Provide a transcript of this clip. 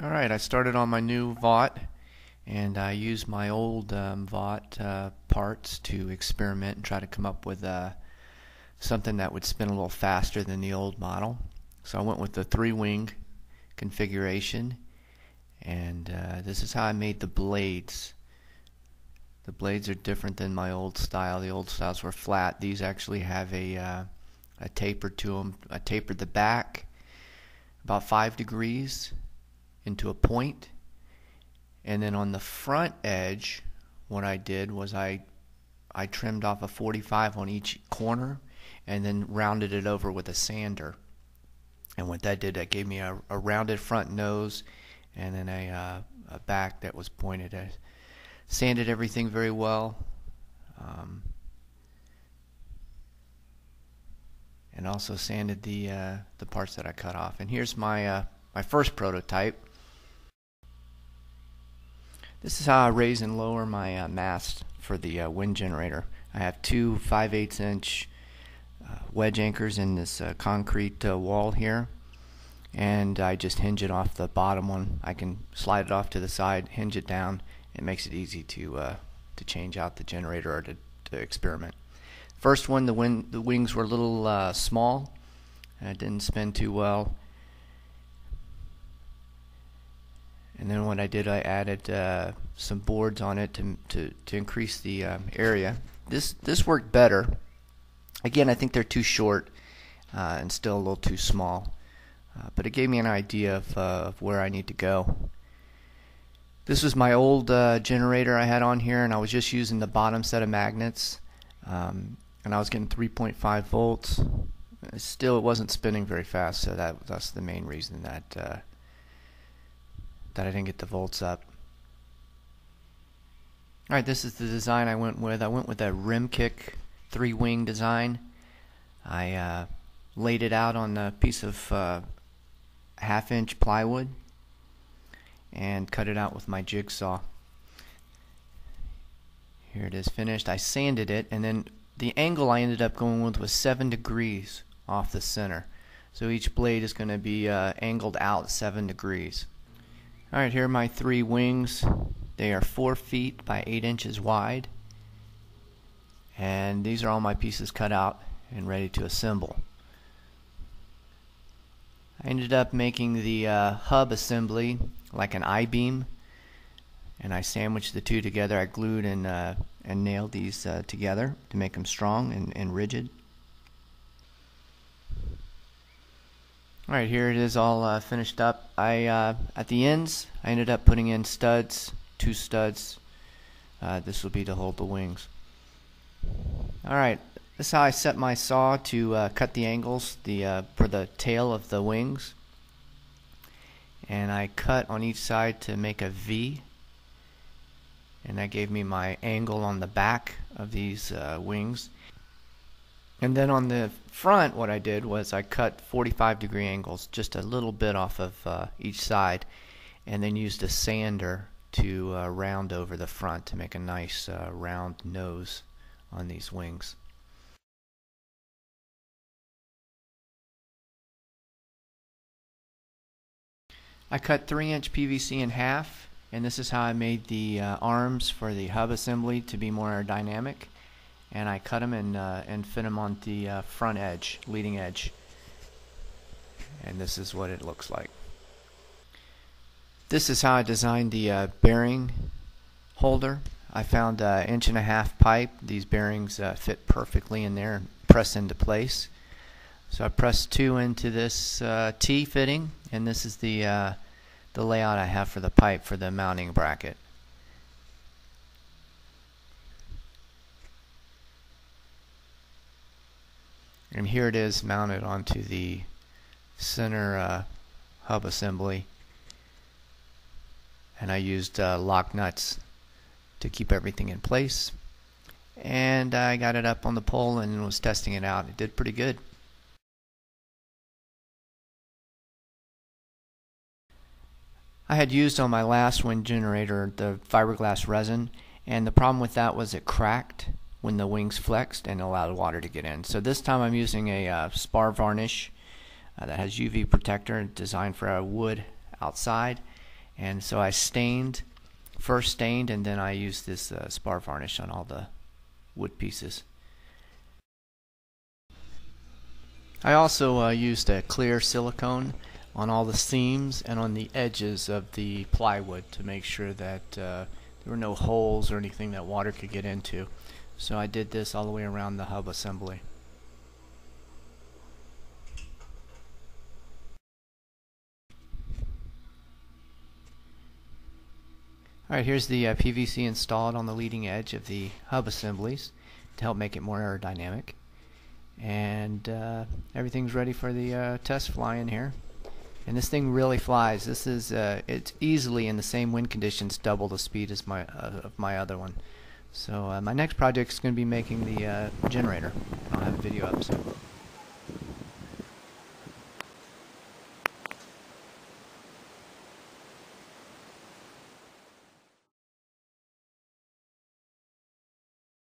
Alright, I started on my new VAWT and I used my old um, uh, parts to experiment and try to come up with uh, something that would spin a little faster than the old model. So I went with the three wing configuration and uh, this is how I made the blades. The blades are different than my old style. The old styles were flat. These actually have a, uh, a taper to them. I tapered the back about 5 degrees into a point. And then on the front edge what I did was I I trimmed off a 45 on each corner and then rounded it over with a sander. And what that did that gave me a, a rounded front nose and then a, uh, a back that was pointed. I sanded everything very well. Um, and also sanded the uh, the parts that I cut off. And here's my uh, my first prototype this is how I raise and lower my uh, mast for the uh, wind generator. I have two 5 8 inch uh, wedge anchors in this uh, concrete uh, wall here and I just hinge it off the bottom one. I can slide it off to the side, hinge it down. It makes it easy to uh, to change out the generator or to, to experiment. First one, the, wind, the wings were a little small. It didn't spin too well. And then what I did I added uh, some boards on it to, to, to increase the um, area. This this worked better. Again I think they're too short uh, and still a little too small. Uh, but it gave me an idea of, uh, of, where I need to go. This was my old uh, generator I had on here and I was just using the bottom set of magnets um, and I was getting 3.5 volts. Still it wasn't spinning very fast so that that's the main reason that uh, that I didn't get the volts up. Alright, this is the design I went with. I went with a rim kick three wing design. I uh, laid it out on a piece of uh, half inch plywood and cut it out with my jigsaw. Here it is finished. I sanded it and then the angle I ended up going with was 7 degrees off the center. So each blade is going to be uh, angled out 7 degrees. Alright, here are my three wings. They are 4 feet by 8 inches wide. And these are all my pieces cut out and ready to assemble. I ended up making the uh, hub assembly like an I-beam and I sandwiched the two together. I glued and, uh, and nailed these uh, together to make them strong and, and rigid. Alright, here it is all uh, finished up. I uh, At the ends, I ended up putting in studs, two studs. Uh, this will be to hold the wings. Alright, this is how I set my saw to uh, cut the angles the uh, for the tail of the wings. And I cut on each side to make a V. And that gave me my angle on the back of these uh, wings. And then on the front, what I did was I cut 45 degree angles, just a little bit off of uh, each side, and then used a sander to uh, round over the front to make a nice uh, round nose on these wings. I cut 3 inch PVC in half, and this is how I made the uh, arms for the hub assembly to be more aerodynamic and I cut them and, uh, and fit them on the uh, front edge, leading edge. And this is what it looks like. This is how I designed the uh, bearing holder. I found an inch and a half pipe. These bearings uh, fit perfectly in there and press into place. So I pressed two into this uh, T fitting, and this is the uh, the layout I have for the pipe for the mounting bracket. And here it is mounted onto the center uh, hub assembly. And I used uh, lock nuts to keep everything in place. And I got it up on the pole and was testing it out. It did pretty good. I had used on my last wind generator the fiberglass resin and the problem with that was it cracked when the wings flexed and allowed water to get in. So this time I'm using a uh, spar varnish uh, that has UV protector designed for a wood outside And so I stained, first stained, and then I used this uh, spar varnish on all the wood pieces. I also uh, used a clear silicone on all the seams and on the edges of the plywood to make sure that uh, there were no holes or anything that water could get into. So I did this all the way around the hub assembly. Alright, here's the uh, PVC installed on the leading edge of the hub assemblies to help make it more aerodynamic. And uh, everything's ready for the uh, test fly in here. And this thing really flies. This is uh, it's easily in the same wind conditions double the speed as my uh, of my other one. So uh, my next project is going to be making the generator. I'll have a video up soon.